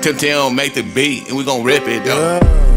Tim Tim make the beat and we gon' rip it though. Yeah.